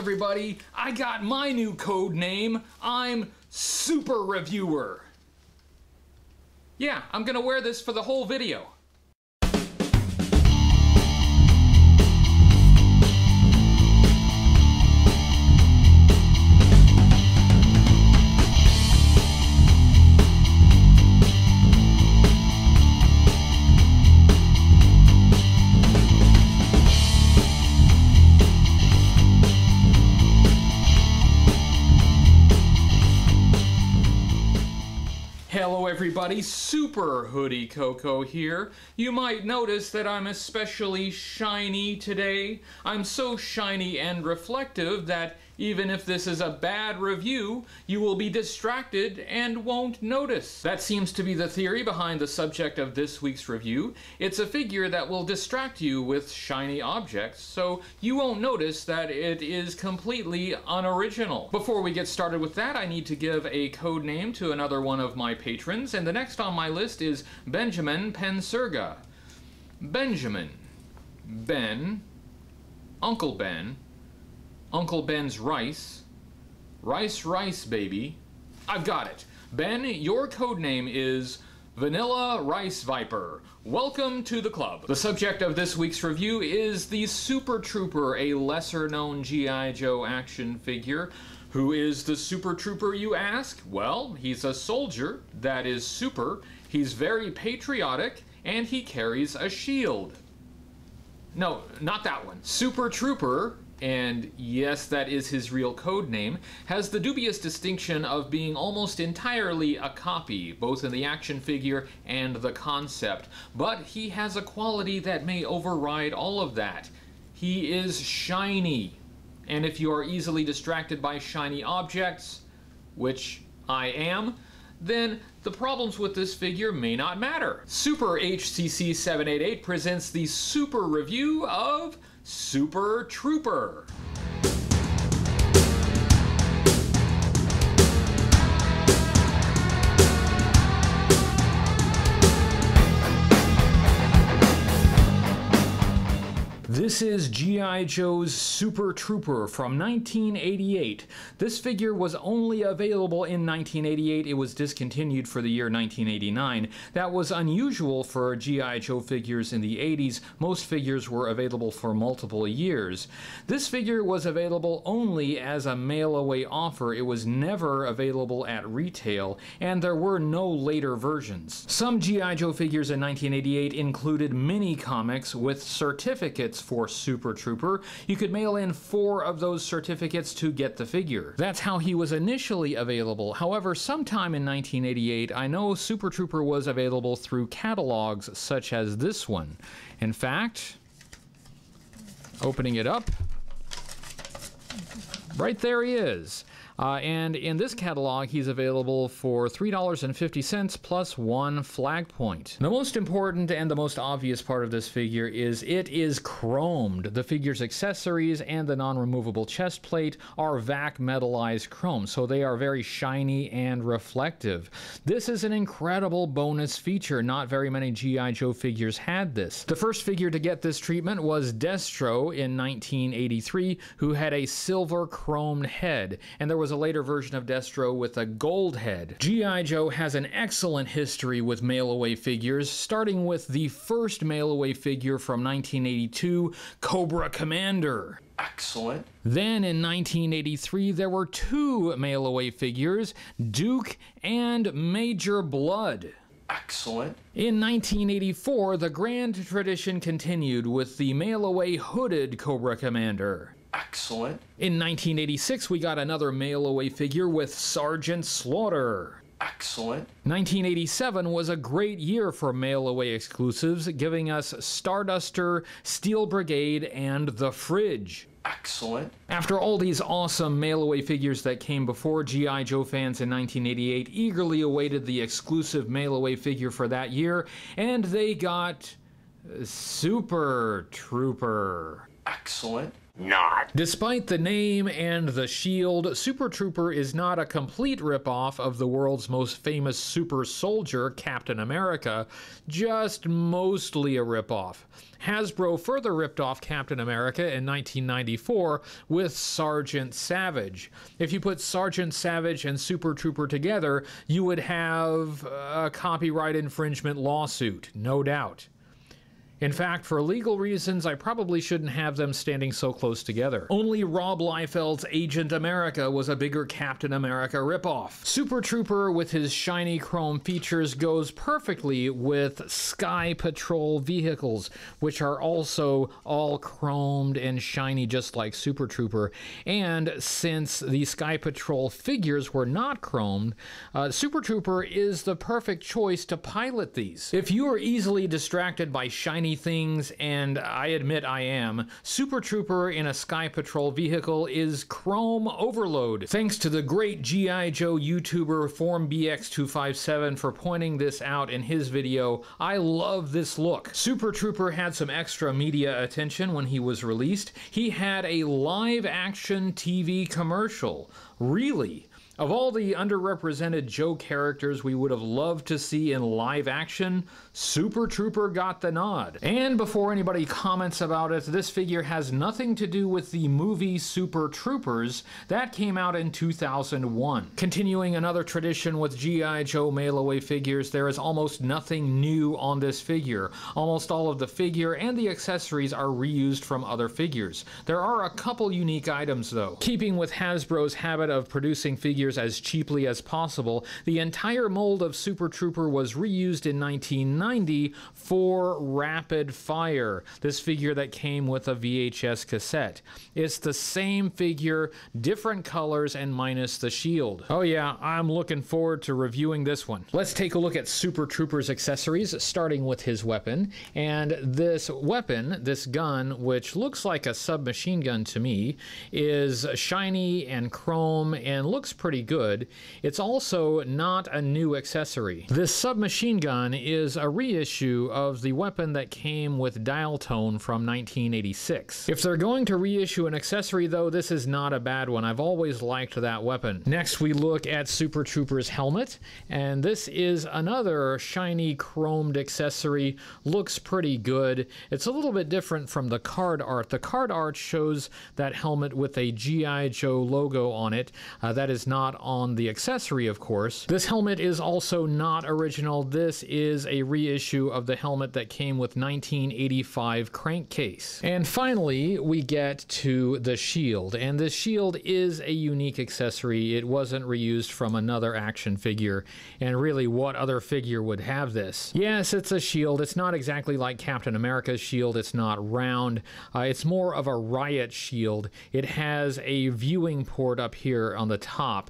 everybody. I got my new code name. I'm Super Reviewer. Yeah, I'm gonna wear this for the whole video. Hello everybody, Super Hoodie Coco here. You might notice that I'm especially shiny today. I'm so shiny and reflective that even if this is a bad review, you will be distracted and won't notice. That seems to be the theory behind the subject of this week's review. It's a figure that will distract you with shiny objects, so you won't notice that it is completely unoriginal. Before we get started with that, I need to give a code name to another one of my patrons, and the next on my list is Benjamin Penserga. Benjamin. Ben. Uncle Ben Uncle Ben's rice. Rice, rice, baby. I've got it. Ben, your code name is Vanilla Rice Viper. Welcome to the club. The subject of this week's review is the Super Trooper, a lesser known G.I. Joe action figure. Who is the Super Trooper, you ask? Well, he's a soldier that is super, he's very patriotic, and he carries a shield. No, not that one. Super Trooper and yes, that is his real code name, has the dubious distinction of being almost entirely a copy, both in the action figure and the concept. But he has a quality that may override all of that. He is shiny. And if you are easily distracted by shiny objects, which I am, then the problems with this figure may not matter. Super HCC 788 presents the super review of Super Trooper. This is G.I. Joe's Super Trooper from 1988. This figure was only available in 1988. It was discontinued for the year 1989. That was unusual for G.I. Joe figures in the 80s. Most figures were available for multiple years. This figure was available only as a mail away offer. It was never available at retail, and there were no later versions. Some G.I. Joe figures in 1988 included mini comics with certificates for Super Trooper, you could mail in four of those certificates to get the figure. That's how he was initially available. However, sometime in 1988, I know Super Trooper was available through catalogs such as this one. In fact, opening it up, right there he is. Uh, and in this catalog, he's available for $3.50 plus one flag point. The most important and the most obvious part of this figure is it is chromed. The figure's accessories and the non-removable chest plate are vac metallized chrome, so they are very shiny and reflective. This is an incredible bonus feature. Not very many G.I. Joe figures had this. The first figure to get this treatment was Destro in 1983, who had a silver chromed head, and there was was a later version of Destro with a gold head. G.I. Joe has an excellent history with mail-away figures, starting with the first mail-away figure from 1982, Cobra Commander. Excellent. Then in 1983, there were two mail away figures Duke and Major Blood. Excellent. In 1984, the grand tradition continued with the mail away hooded Cobra Commander. Excellent. In 1986, we got another mail away figure with Sergeant Slaughter. Excellent. 1987 was a great year for mail away exclusives, giving us Starduster, Steel Brigade, and The Fridge. Excellent. After all these awesome mail away figures that came before, G.I. Joe fans in 1988 eagerly awaited the exclusive mail away figure for that year, and they got Super Trooper. Excellent. Not. Despite the name and the shield, Super Trooper is not a complete ripoff of the world's most famous super soldier, Captain America, just mostly a ripoff. Hasbro further ripped off Captain America in 1994 with Sergeant Savage. If you put Sergeant Savage and Super Trooper together, you would have a copyright infringement lawsuit, no doubt. In fact, for legal reasons, I probably shouldn't have them standing so close together. Only Rob Liefeld's Agent America was a bigger Captain America ripoff. Super Trooper, with his shiny chrome features, goes perfectly with Sky Patrol vehicles, which are also all chromed and shiny just like Super Trooper. And since the Sky Patrol figures were not chromed, uh, Super Trooper is the perfect choice to pilot these. If you are easily distracted by shiny things, and I admit I am, Super Trooper in a Sky Patrol vehicle is chrome overload. Thanks to the great G.I. Joe YouTuber FormBX257 for pointing this out in his video. I love this look. Super Trooper had some extra media attention when he was released. He had a live action TV commercial. Really? Of all the underrepresented Joe characters we would have loved to see in live action, Super Trooper got the nod. And before anybody comments about it, this figure has nothing to do with the movie Super Troopers that came out in 2001. Continuing another tradition with G.I. Joe mail-away figures, there is almost nothing new on this figure. Almost all of the figure and the accessories are reused from other figures. There are a couple unique items though. Keeping with Hasbro's habit of producing figures as cheaply as possible, the entire mold of Super Trooper was reused in 1990 for Rapid Fire, this figure that came with a VHS cassette. It's the same figure, different colors, and minus the shield. Oh yeah, I'm looking forward to reviewing this one. Let's take a look at Super Trooper's accessories, starting with his weapon. And this weapon, this gun, which looks like a submachine gun to me, is shiny and chrome and looks pretty good. It's also not a new accessory. This submachine gun is a reissue of the weapon that came with dial tone from 1986. If they're going to reissue an accessory though, this is not a bad one. I've always liked that weapon. Next we look at Super Trooper's helmet, and this is another shiny chromed accessory. Looks pretty good. It's a little bit different from the card art. The card art shows that helmet with a G.I. Joe logo on it. Uh, that is not on the accessory, of course. This helmet is also not original. This is a reissue of the helmet that came with 1985 crankcase. And finally, we get to the shield. And this shield is a unique accessory. It wasn't reused from another action figure. And really, what other figure would have this? Yes, it's a shield. It's not exactly like Captain America's shield. It's not round. Uh, it's more of a riot shield. It has a viewing port up here on the top.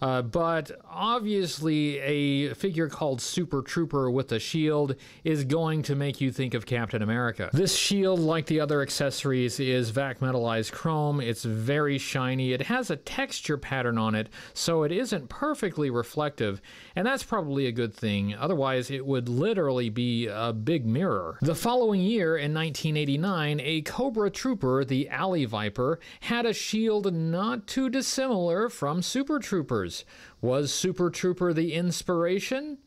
Uh, but obviously, a figure called Super Trooper with a shield is going to make you think of Captain America. This shield, like the other accessories, is vac metallized chrome. It's very shiny. It has a texture pattern on it, so it isn't perfectly reflective, and that's probably a good thing. Otherwise, it would literally be a big mirror. The following year, in 1989, a Cobra Trooper, the Alley Viper, had a shield not too dissimilar from Super Troopers. Was Super Trooper the inspiration?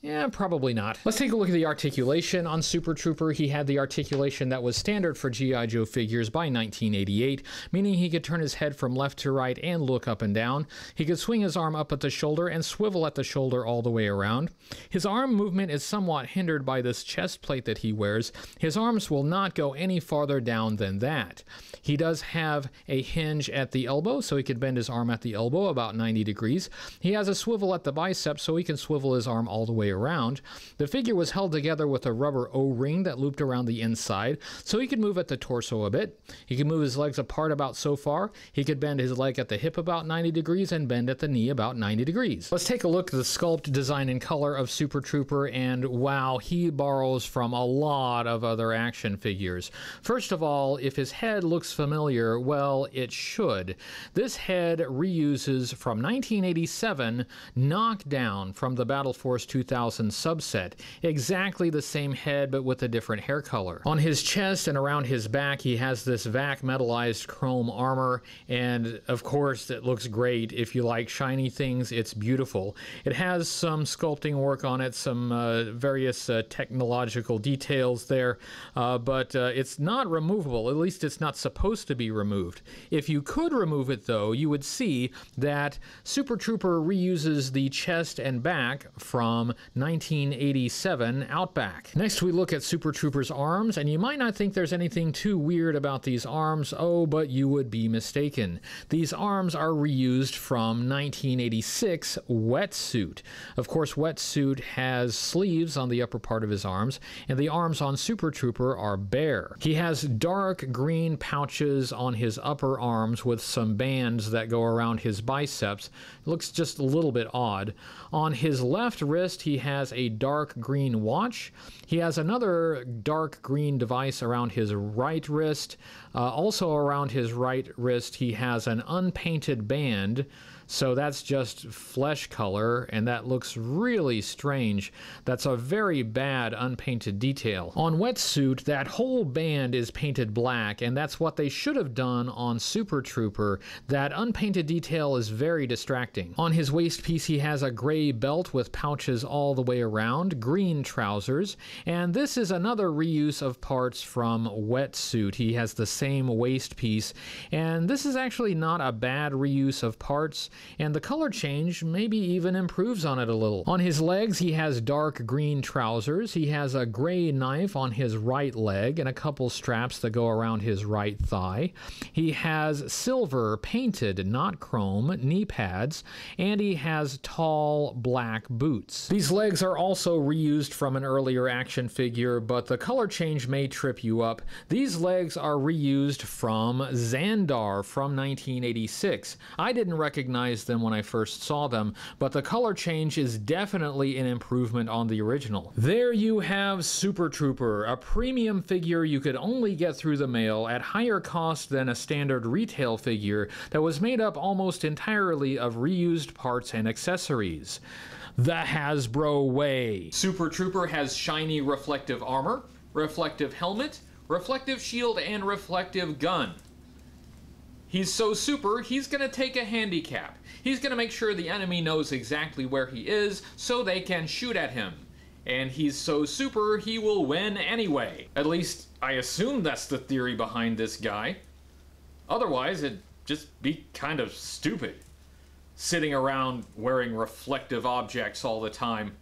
Yeah, probably not. Let's take a look at the articulation on Super Trooper. He had the articulation that was standard for G.I. Joe figures by 1988, meaning he could turn his head from left to right and look up and down. He could swing his arm up at the shoulder and swivel at the shoulder all the way around. His arm movement is somewhat hindered by this chest plate that he wears. His arms will not go any farther down than that. He does have a hinge at the elbow, so he could bend his arm at the elbow about 90 degrees. He has a swivel at the bicep, so he can swivel his arm all the way around. The figure was held together with a rubber O-ring that looped around the inside, so he could move at the torso a bit. He could move his legs apart about so far. He could bend his leg at the hip about 90 degrees and bend at the knee about 90 degrees. Let's take a look at the sculpt, design, and color of Super Trooper, and wow, he borrows from a lot of other action figures. First of all, if his head looks familiar, well, it should. This head reuses from 1987 Knockdown from the Battle Force 2000 3000 subset. Exactly the same head, but with a different hair color. On his chest and around his back, he has this vac metallized chrome armor, and of course, it looks great. If you like shiny things, it's beautiful. It has some sculpting work on it, some uh, various uh, technological details there, uh, but uh, it's not removable. At least it's not supposed to be removed. If you could remove it, though, you would see that Super Trooper reuses the chest and back from 1987 Outback. Next, we look at Super Trooper's arms, and you might not think there's anything too weird about these arms. Oh, but you would be mistaken. These arms are reused from 1986 Wetsuit. Of course, Wetsuit has sleeves on the upper part of his arms, and the arms on Super Trooper are bare. He has dark green pouches on his upper arms with some bands that go around his biceps. It looks just a little bit odd. On his left wrist, he has a dark green watch. He has another dark green device around his right wrist. Uh, also, around his right wrist, he has an unpainted band. So that's just flesh color, and that looks really strange. That's a very bad unpainted detail. On Wetsuit, that whole band is painted black, and that's what they should have done on Super Trooper. That unpainted detail is very distracting. On his waist piece, he has a gray belt with pouches all the way around, green trousers, and this is another reuse of parts from Wetsuit. He has the same waist piece, and this is actually not a bad reuse of parts and the color change maybe even improves on it a little. On his legs, he has dark green trousers. He has a gray knife on his right leg and a couple straps that go around his right thigh. He has silver painted, not chrome, knee pads, and he has tall black boots. These legs are also reused from an earlier action figure, but the color change may trip you up. These legs are reused from Zandar from 1986. I didn't recognize them when I first saw them, but the color change is definitely an improvement on the original. There you have Super Trooper, a premium figure you could only get through the mail at higher cost than a standard retail figure that was made up almost entirely of reused parts and accessories. The Hasbro way. Super Trooper has shiny reflective armor, reflective helmet, reflective shield, and reflective gun. He's so super, he's going to take a handicap. He's going to make sure the enemy knows exactly where he is so they can shoot at him. And he's so super, he will win anyway. At least, I assume that's the theory behind this guy. Otherwise, it'd just be kind of stupid. Sitting around wearing reflective objects all the time.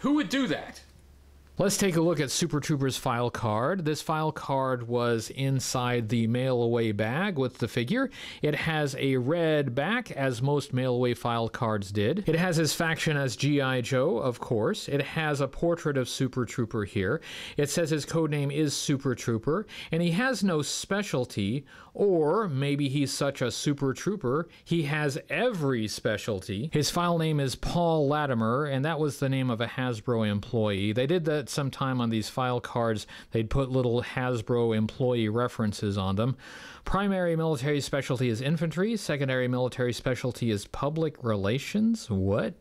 Who would do that? Let's take a look at Super Trooper's file card. This file card was inside the mail away bag with the figure. It has a red back, as most mail away file cards did. It has his faction as G.I. Joe, of course. It has a portrait of Super Trooper here. It says his codename is Super Trooper, and he has no specialty, or maybe he's such a Super Trooper, he has every specialty. His file name is Paul Latimer, and that was the name of a Hasbro employee. They did some time on these file cards, they'd put little Hasbro employee references on them. Primary military specialty is infantry, secondary military specialty is public relations. What?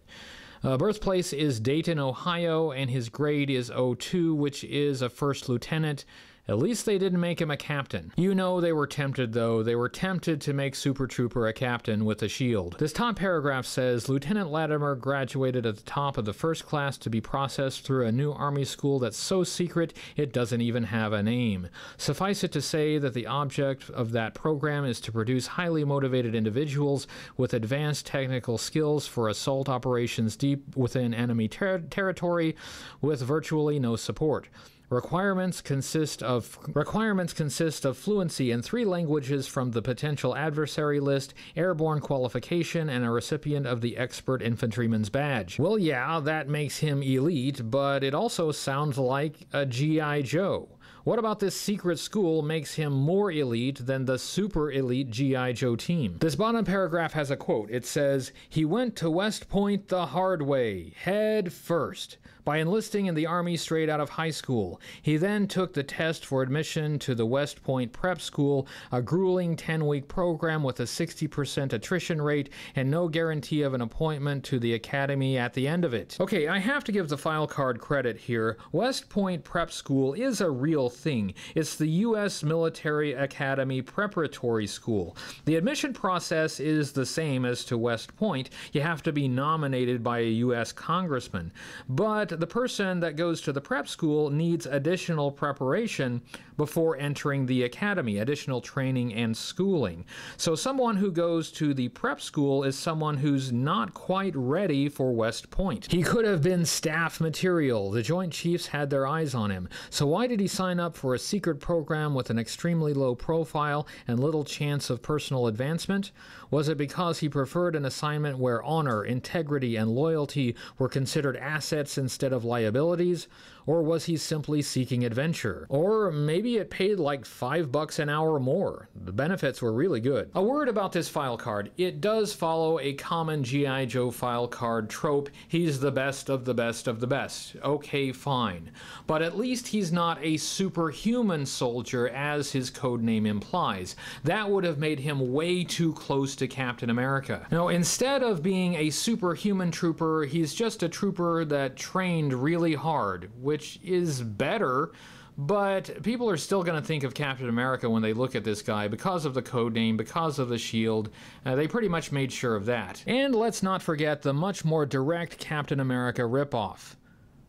Uh, birthplace is Dayton, Ohio, and his grade is 02, which is a first lieutenant. At least they didn't make him a captain. You know they were tempted, though. They were tempted to make Super Trooper a captain with a shield. This top paragraph says Lieutenant Latimer graduated at the top of the first class to be processed through a new Army school that's so secret it doesn't even have a name. Suffice it to say that the object of that program is to produce highly motivated individuals with advanced technical skills for assault operations deep within enemy ter- territory with virtually no support. Requirements consist of requirements consist of fluency in three languages from the potential adversary list, airborne qualification, and a recipient of the expert infantryman's badge. Well, yeah, that makes him elite, but it also sounds like a GI Joe. What about this secret school makes him more elite than the super elite G.I. Joe team? This bottom paragraph has a quote. It says, He went to West Point the hard way, head first. By enlisting in the Army straight out of high school. He then took the test for admission to the West Point Prep School, a grueling 10 week program with a 60% attrition rate and no guarantee of an appointment to the academy at the end of it. Okay, I have to give the file card credit here. West Point Prep School is a real thing. It's the U.S. Military Academy Preparatory School. The admission process is the same as to West Point. You have to be nominated by a U.S. congressman. But the person that goes to the prep school needs additional preparation before entering the academy, additional training and schooling. So, someone who goes to the prep school is someone who's not quite ready for West Point. He could have been staff material. The Joint Chiefs had their eyes on him. So, why did he sign up for a secret program with an extremely low profile and little chance of personal advancement? Was it because he preferred an assignment where honor, integrity, and loyalty were considered assets instead of liabilities? Or was he simply seeking adventure? Or maybe it paid like five bucks an hour more. The benefits were really good. A word about this file card. It does follow a common G.I. Joe file card trope. He's the best of the best of the best. Okay, fine. But at least he's not a superhuman soldier as his code name implies. That would have made him way too close to Captain America. Now, instead of being a superhuman trooper, he's just a trooper that trained really hard, which is better. But people are still going to think of Captain America when they look at this guy because of the code name, because of the shield. Uh, they pretty much made sure of that. And let's not forget the much more direct Captain America ripoff.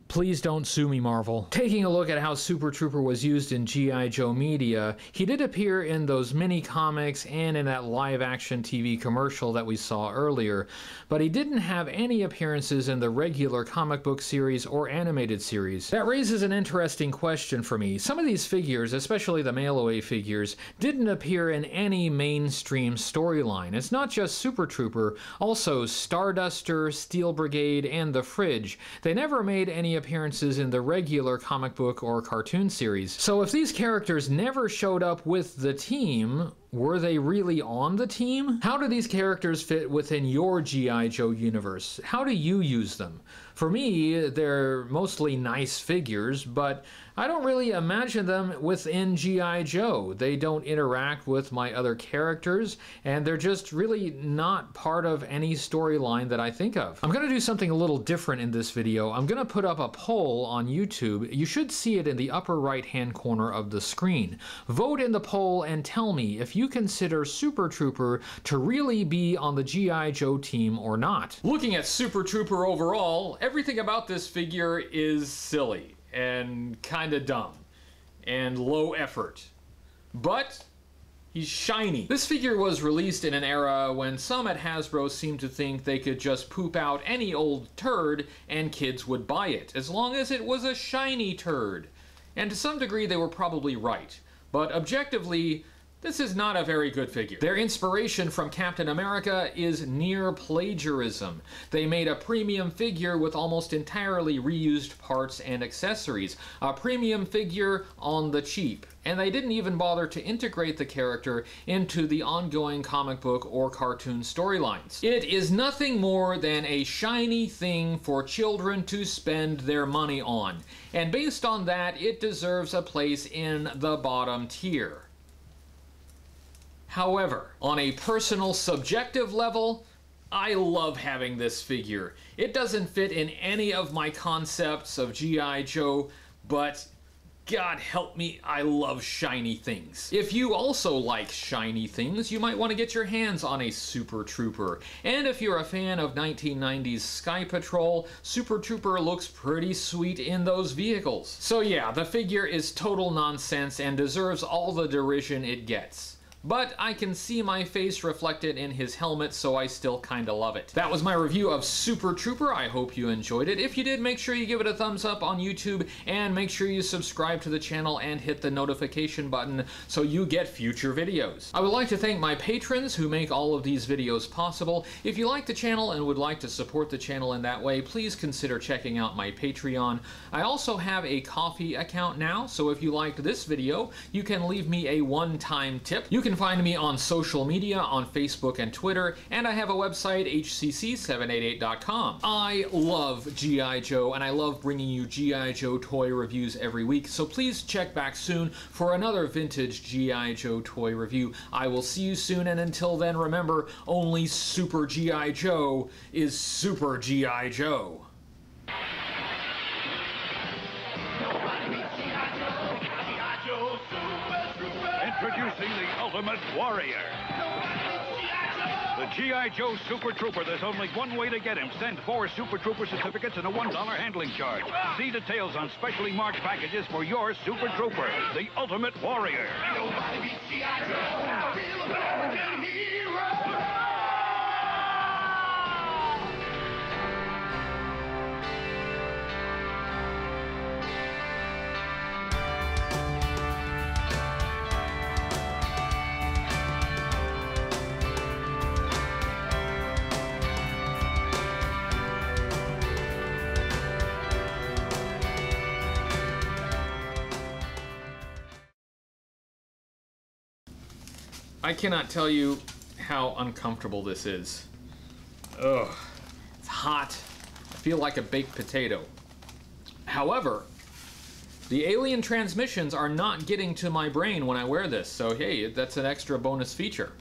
Please don't sue me, Marvel. Taking a look at how Super Trooper was used in G.I. Joe media, he did appear in those mini comics and in that live action TV commercial that we saw earlier, but he didn't have any appearances in the regular comic book series or animated series. That raises an interesting question for me. Some of these figures, especially the mail away figures, didn't appear in any mainstream storyline. It's not just Super Trooper, also Starduster, Steel Brigade, and The Fridge. They never made any appearances in the regular comic book or cartoon series. So if these characters never showed up with the team, were they really on the team? How do these characters fit within your G.I. Joe universe? How do you use them? For me, they're mostly nice figures, but I don't really imagine them within G.I. Joe. They don't interact with my other characters, and they're just really not part of any storyline that I think of. I'm going to do something a little different in this video. I'm going to put up a poll on YouTube. You should see it in the upper right hand corner of the screen. Vote in the poll and tell me if you consider Super Trooper to really be on the G.I. Joe team or not. Looking at Super Trooper overall, everything about this figure is silly and kind of dumb and low effort. But he's shiny. This figure was released in an era when some at Hasbro seemed to think they could just poop out any old turd and kids would buy it, as long as it was a shiny turd. And to some degree they were probably right. But objectively, this is not a very good figure. Their inspiration from Captain America is near plagiarism. They made a premium figure with almost entirely reused parts and accessories. A premium figure on the cheap. And they didn't even bother to integrate the character into the ongoing comic book or cartoon storylines. It is nothing more than a shiny thing for children to spend their money on. And based on that, it deserves a place in the bottom tier. However, on a personal subjective level, I love having this figure. It doesn't fit in any of my concepts of G.I. Joe, but God help me, I love shiny things. If you also like shiny things, you might want to get your hands on a Super Trooper. And if you're a fan of 1990s Sky Patrol, Super Trooper looks pretty sweet in those vehicles. So yeah, the figure is total nonsense and deserves all the derision it gets but I can see my face reflected in his helmet, so I still kinda love it. That was my review of Super Trooper. I hope you enjoyed it. If you did, make sure you give it a thumbs up on YouTube, and make sure you subscribe to the channel and hit the notification button so you get future videos. I would like to thank my patrons who make all of these videos possible. If you like the channel and would like to support the channel in that way, please consider checking out my Patreon. I also have a Ko-fi account now, so if you liked this video, you can leave me a one-time tip. You can can find me on social media on Facebook and Twitter, and I have a website, hcc788.com. I love G.I. Joe, and I love bringing you G.I. Joe toy reviews every week, so please check back soon for another vintage G.I. Joe toy review. I will see you soon, and until then, remember only Super G.I. Joe is Super G.I. Joe. Introducing the Ultimate Warrior. The G.I. Joe Super Trooper. There's only one way to get him. Send four Super Trooper certificates and a $1 handling charge. See details on specially marked packages for your Super Trooper, the Ultimate Warrior. Nobody beats G.I. Joe, American hero. I cannot tell you how uncomfortable this is. Ugh. It's hot. I feel like a baked potato. However, the alien transmissions are not getting to my brain when I wear this, so hey, that's an extra bonus feature.